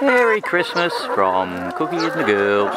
Merry Christmas from Cookie and the Girls.